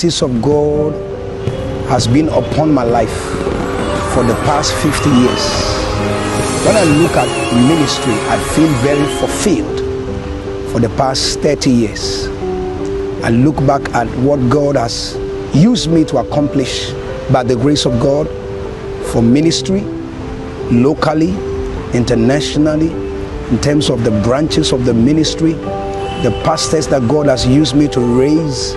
of God has been upon my life for the past 50 years. When I look at ministry, I feel very fulfilled for the past 30 years. I look back at what God has used me to accomplish by the grace of God for ministry, locally, internationally, in terms of the branches of the ministry, the pastors that God has used me to raise,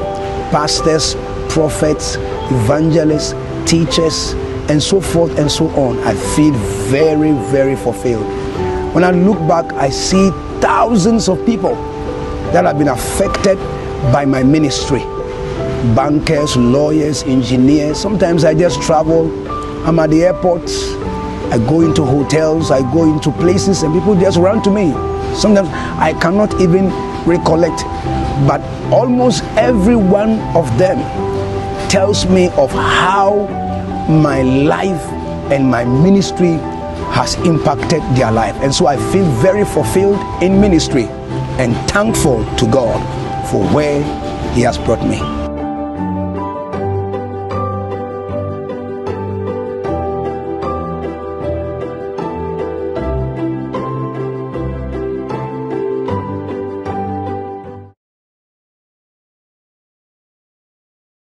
pastors, prophets, evangelists, teachers, and so forth and so on. I feel very, very fulfilled. When I look back, I see thousands of people that have been affected by my ministry bankers, lawyers, engineers. Sometimes I just travel, I'm at the airport, I go into hotels, I go into places, and people just run to me. Sometimes I cannot even recollect, but almost every one of them tells me of how my life and my ministry has impacted their life. And so I feel very fulfilled in ministry and thankful to God for where He has brought me.